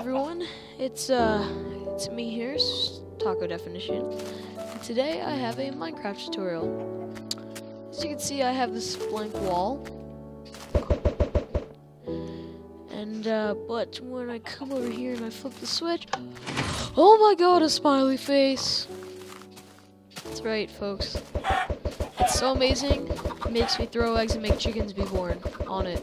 everyone, it's uh, it's me here, Taco Definition. And today I have a Minecraft tutorial. As you can see, I have this blank wall. And uh, but when I come over here and I flip the switch, oh my god, a smiley face! That's right, folks. It's so amazing. It makes me throw eggs and make chickens be born on it.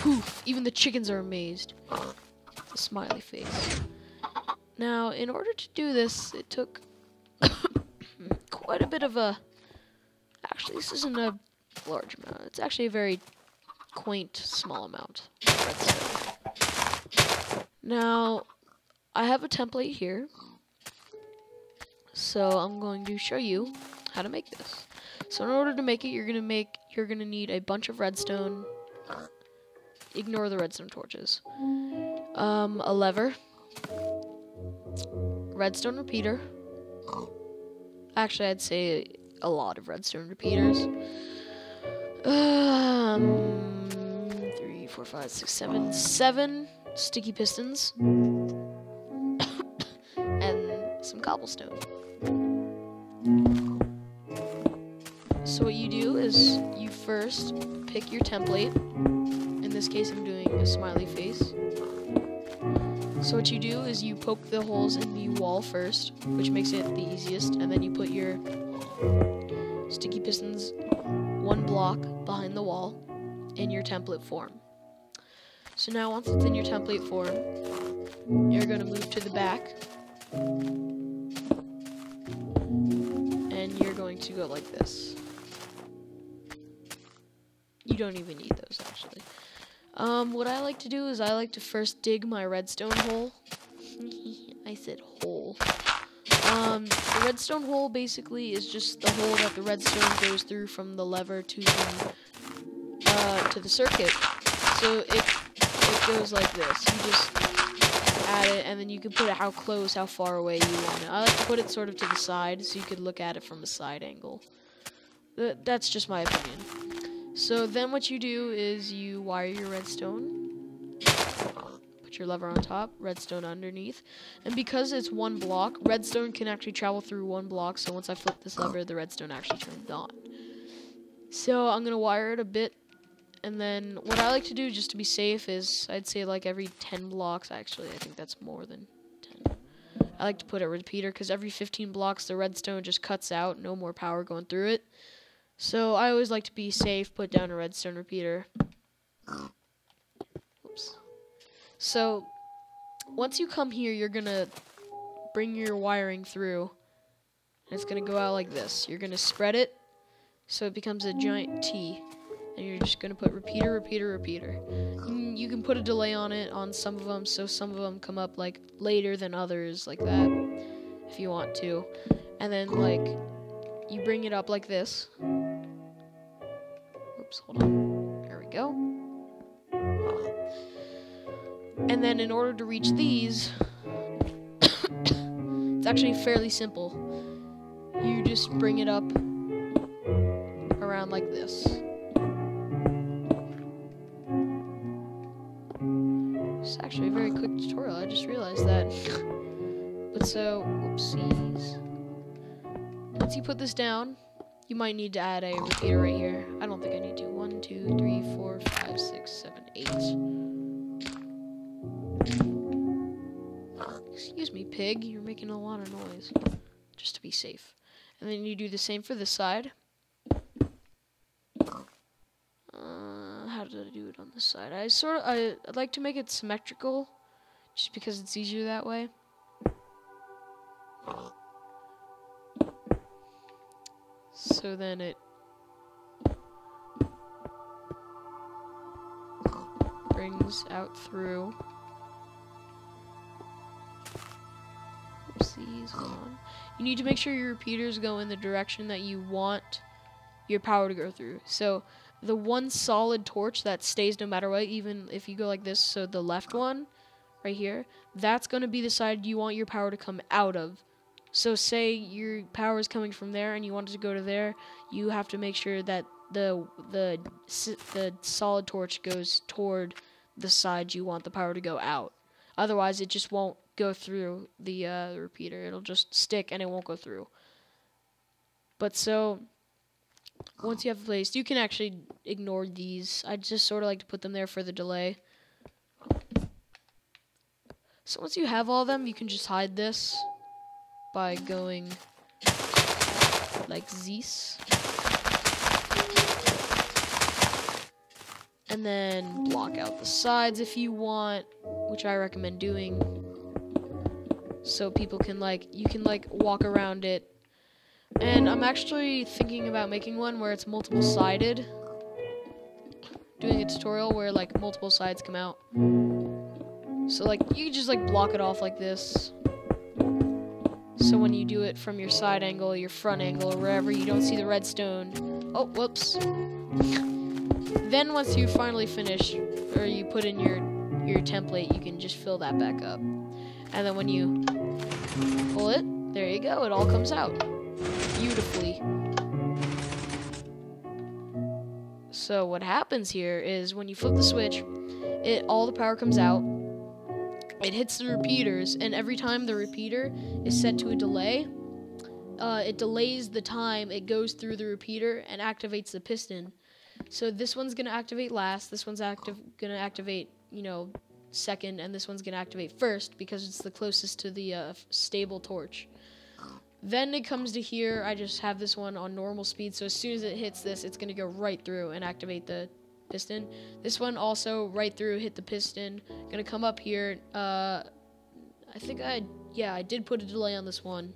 Poof! Even the chickens are amazed. A smiley face. Now, in order to do this, it took quite a bit of a... Actually, this isn't a large amount. It's actually a very quaint, small amount. Now, I have a template here. So I'm going to show you how to make this. So in order to make it, you're gonna make you're gonna need a bunch of redstone, ignore the redstone torches. Um, a lever, redstone repeater. Actually, I'd say a lot of redstone repeaters. Um, three, four, five, six, seven, seven sticky pistons, and some cobblestone. So what you do is you first pick your template this case, I'm doing a smiley face. So what you do is you poke the holes in the wall first, which makes it the easiest, and then you put your sticky pistons one block behind the wall in your template form. So now once it's in your template form, you're going to move to the back, and you're going to go like this. You don't even need those. Um, what I like to do is I like to first dig my redstone hole. I said hole. Um, the redstone hole basically is just the hole that the redstone goes through from the lever to the, uh, to the circuit. So it, it goes like this. You just add it, and then you can put it how close, how far away you want it. I like to put it sort of to the side, so you could look at it from a side angle. That's just my opinion. So then what you do is you wire your redstone, put your lever on top, redstone underneath, and because it's one block, redstone can actually travel through one block, so once I flip this lever, the redstone actually turns on. So I'm going to wire it a bit, and then what I like to do just to be safe is, I'd say like every 10 blocks, actually, I think that's more than 10. I like to put a repeater, because every 15 blocks, the redstone just cuts out, no more power going through it. So I always like to be safe, put down a redstone repeater. Oops. So once you come here, you're gonna bring your wiring through. And it's gonna go out like this. You're gonna spread it so it becomes a giant T. And you're just gonna put repeater, repeater, repeater. Mm, you can put a delay on it on some of them, so some of them come up like later than others, like that, if you want to. And then like you bring it up like this. Oops, hold on. There we go. And then in order to reach these, it's actually fairly simple. You just bring it up around like this. It's actually a very quick tutorial, I just realized that. but so, whoopsies. Once you put this down, you might need to add a repeater right here. I don't think I need to. One, two, three, four, five, six, seven, eight. Excuse me, pig. You're making a lot of noise. Just to be safe. And then you do the same for this side. Uh, how did I do it on this side? I sort of, I, I'd like to make it symmetrical, just because it's easier that way. So then it brings out through. Oopsies, on. You need to make sure your repeaters go in the direction that you want your power to go through. So the one solid torch that stays no matter what, even if you go like this, so the left one right here, that's going to be the side you want your power to come out of. So say your power is coming from there and you want it to go to there, you have to make sure that the the the solid torch goes toward the side you want the power to go out. Otherwise, it just won't go through the uh, repeater. It'll just stick and it won't go through. But so once you have placed, you can actually ignore these. I just sort of like to put them there for the delay. So once you have all of them, you can just hide this by going like this. And then block out the sides if you want, which I recommend doing. So people can like, you can like walk around it and I'm actually thinking about making one where it's multiple sided. Doing a tutorial where like multiple sides come out. So like you just like block it off like this. So when you do it from your side angle, your front angle, or wherever you don't see the redstone. Oh, whoops. then once you finally finish, or you put in your your template, you can just fill that back up. And then when you pull it, there you go, it all comes out beautifully. So what happens here is when you flip the switch, it all the power comes out. It hits the repeaters, and every time the repeater is set to a delay, uh, it delays the time it goes through the repeater and activates the piston. So this one's gonna activate last. This one's active gonna activate, you know, second, and this one's gonna activate first because it's the closest to the uh, stable torch. Then it comes to here, I just have this one on normal speed, so as soon as it hits this, it's going to go right through and activate the piston. This one also right through, hit the piston. Gonna come up here. Uh, I think I, yeah, I did put a delay on this one.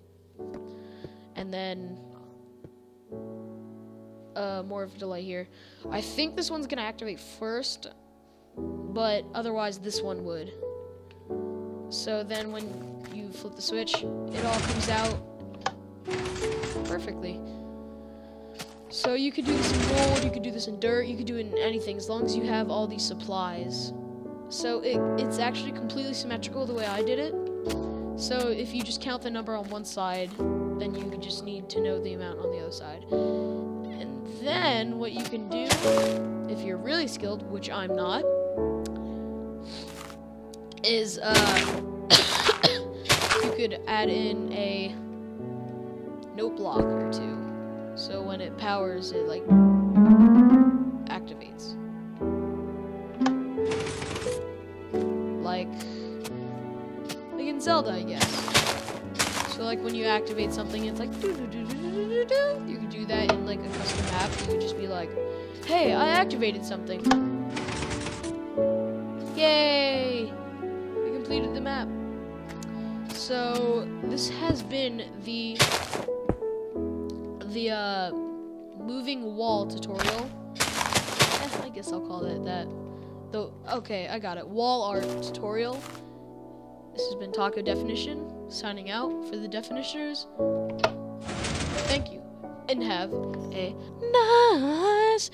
And then, uh, more of a delay here. I think this one's gonna activate first, but otherwise this one would. So then when you flip the switch, it all comes out perfectly. So you could do this in gold, you could do this in dirt, you could do it in anything, as long as you have all these supplies. So it, it's actually completely symmetrical the way I did it. So if you just count the number on one side, then you just need to know the amount on the other side. And then what you can do, if you're really skilled, which I'm not, is uh, you could add in a note block or two. So when it powers, it like activates. Like, like in Zelda, I guess. So like when you activate something, it's like doo doo doo. You can do that in like a custom map. You could just be like, "Hey, I activated something." Yay! We completed the map. So this has been the the uh, moving wall tutorial. I guess I'll call it that. The okay, I got it. Wall art tutorial. This has been Taco Definition signing out for the definitioners. Thank you, and have a nice